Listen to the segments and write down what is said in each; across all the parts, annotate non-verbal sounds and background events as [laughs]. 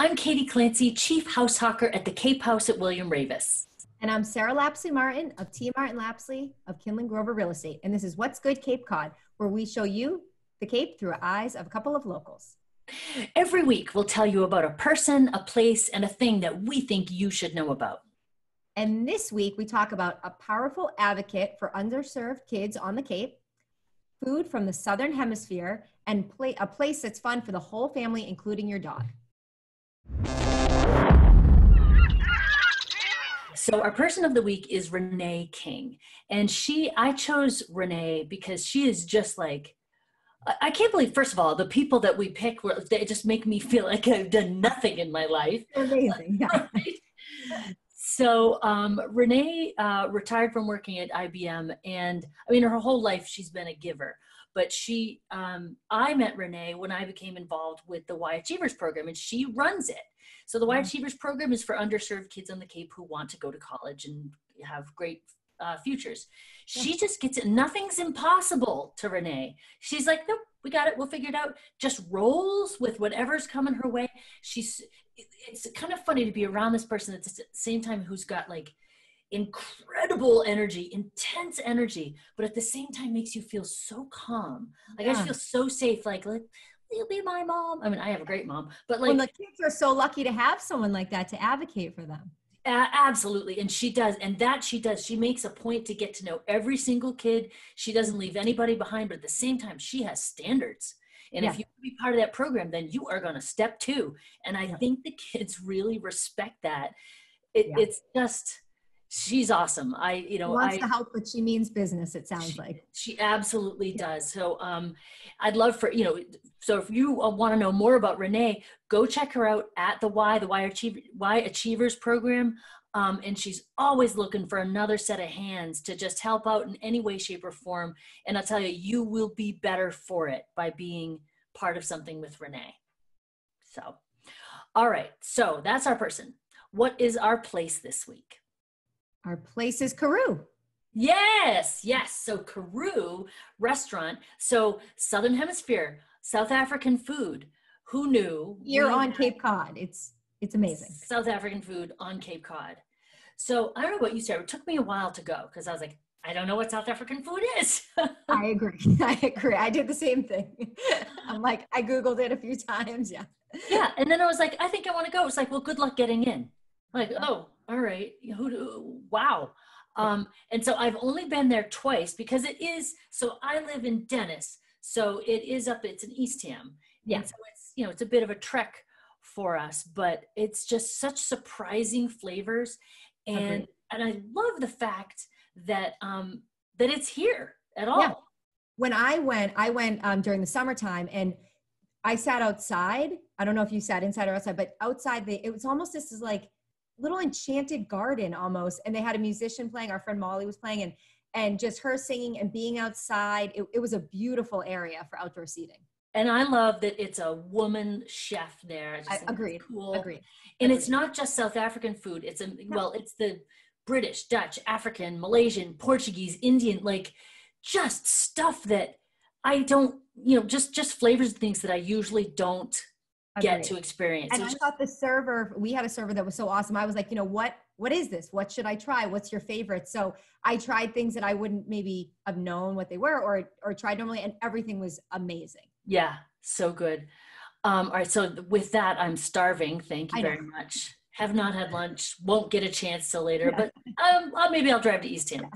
I'm Katie Clancy, Chief House Hawker at the Cape House at William Raveis. And I'm Sarah Lapsley Martin of T. Martin Lapsley of Kinlin Grover Real Estate. And this is What's Good Cape Cod, where we show you the Cape through eyes of a couple of locals. Every week, we'll tell you about a person, a place, and a thing that we think you should know about. And this week, we talk about a powerful advocate for underserved kids on the Cape, food from the Southern Hemisphere, and play, a place that's fun for the whole family, including your dog. So our person of the week is Rene King. And she, I chose Rene because she is just like, I can't believe, first of all, the people that we pick, they just make me feel [laughs] like I've done nothing in my life. Amazing. Yeah. [laughs] So um, Rene uh, retired from working at IBM, and I mean, her whole life she's been a giver. But she, um, I met Rene when I became involved with the Y Achievers program, and she runs it. So the Y mm-hmm. Achievers program is for underserved kids on the Cape who want to go to college and have great uh, futures. She just gets it. Nothing's impossible to Rene. She's like, nope, we got it. We'll figure it out. Just rolls with whatever's coming her way. She's. It's kind of funny to be around this person at the same time who's got like incredible energy, intense energy, but at the same time makes you feel so calm. Like yeah. I feel so safe. Like, like you'll be my mom. I mean, I have a great mom, but like well, the kids are so lucky to have someone like that to advocate for them. Uh, absolutely. And she does. And that she does. She makes a point to get to know every single kid. She doesn't leave anybody behind, but at the same time, she has standards. And yeah. if you be part of that program, then you are going to step two. And I yeah. think the kids really respect that. It. It's just, she's awesome. I, you know, she wants I, to help, but she means business. It sounds she, like she absolutely does. So, um, I'd love for you know. So, if you uh, want to know more about Rene, go check her out at the Y, the Y, Achiever, y Achievers program. Um, and she's always looking for another set of hands to just help out in any way, shape, or form. And I'll tell you, you will be better for it by being part of something with Rene. So, all right. So that's our person. What is our place this week? Our place is Karoo. Yes, yes. So Karoo restaurant. So Southern Hemisphere, South African food. Who knew? You're on Cape Cod. It's it's amazing. South African food on Cape Cod. So I don't know what you said. It took me a while to go because I was like, I don't know what South African food is. [laughs] I agree. [laughs] I agree. I did the same thing. [laughs] I'm like, I Googled it a few times. Yeah. Yeah. And then I was like, I think I want to go. It's like, well, good luck getting in. like, oh, all right. Who do, wow. Um, and so I've only been there twice because it is, so I live in Dennis. So it is up, it's in Eastham. Yeah. And so it's, you know, it's a bit of a trek for us, but it's just such surprising flavors. And, and I love the fact that, um, that it's here at all. Yeah. When I went, I went um, during the summertime and I sat outside. I don't know if you sat inside or outside, but outside, the, it was almost this is like little enchanted garden almost. And they had a musician playing. Our friend Molly was playing, and and just her singing and being outside. It, it was a beautiful area for outdoor seating. And I love that it's a woman chef there. I agreed. Cool. Agreed. And agreed. it's not just South African food. It's a no. well, it's the British, Dutch, African, Malaysian, Portuguese, Indian, like just stuff that I don't, you know, just just flavors and things that I usually don't get to experience. And I thought the server, we had a server that was so awesome. I was like, you know, what what is this? What should I try? What's your favorite? So I tried things that I wouldn't maybe have known what they were or or tried normally, and everything was amazing. Yeah, so good. Um, all right, so with that, I'm starving. Thank you very much. Have not had lunch. Won't get a chance till later, yeah. but um, well, maybe I'll drive to Eastham.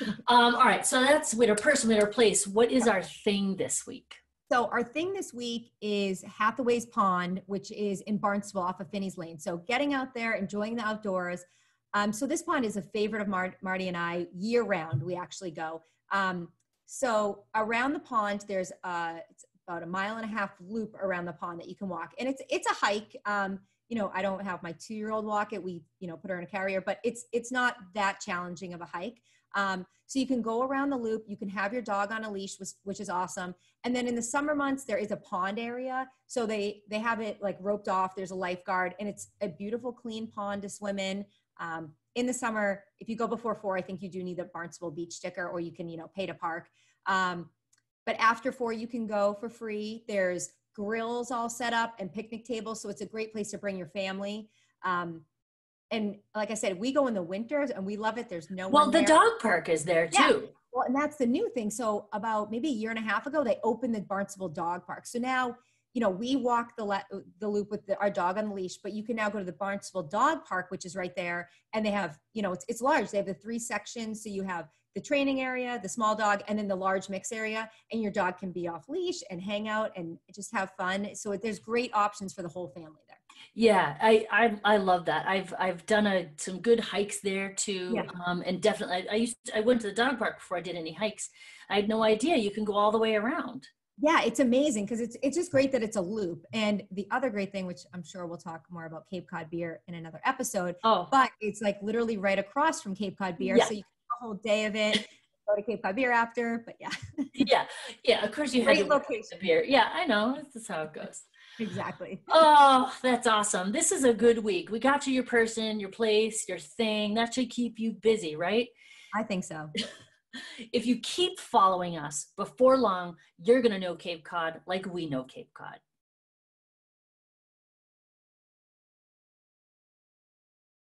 Yeah. [laughs] um, all right, so that's with our person, with our place. What is our thing this week? So our thing this week is Hathaway's Pond, which is in Barnstable off of Phinney's Lane. So getting out there, enjoying the outdoors. Um, so this pond is a favorite of Mar- Marty and I year round. We actually go. Um, so around the pond, there's about a mile and a half loop around the pond that you can walk, and it's it's a hike. Um, you know, I don't have my two year old walk it. We you know put her in a carrier, but it's it's not that challenging of a hike. Um, so you can go around the loop. You can have your dog on a leash, which, which is awesome. And then in the summer months, there is a pond area. So they they have it like roped off. There's a lifeguard, and it's a beautiful, clean pond to swim in. Um, in the summer, if you go before four, I think you do need the Barnstable Beach sticker, or you can you know pay to park. Um, but after four, you can go for free. There's grills all set up and picnic tables. So it's a great place to bring your family. Um, and like I said, we go in the winters and we love it. There's no Well, the there. dog park is there Yeah. too. Well, and that's the new thing. So about maybe a year and a half ago, they opened the Barnstable Dog Park. So now, you know, we walk the le- the loop with the, our dog on the leash, but you can now go to the Barnstable Dog Park, which is right there, and they have, you know, it's it's large. They have the three sections. So you have the training area, the small dog, and then the large mix area, and your dog can be off leash and hang out and just have fun. So there's great options for the whole family there. Yeah, I, I I love that. I've I've done a some good hikes there too. Yeah. Um, and definitely, I, I used I went to the dog park before I did any hikes. I had no idea you can go all the way around. Yeah, it's amazing because it's it's just great that it's a loop. And the other great thing, which I'm sure we'll talk more about Cape Cod beer in another episode, Oh, but it's like literally right across from Cape Cod beer. Yeah. So you can have a whole day of it, go to Cape Cod beer after. But yeah, [laughs] yeah, yeah. Of course, you had great to location. beer. Yeah, I know. That's how it goes. Exactly. [laughs] Oh, that's awesome. This is a good week. We got to your person, your place, your thing. That should keep you busy, right? I think so. [laughs] If you keep following us, before long, you're going to know Cape Cod like we know Cape Cod.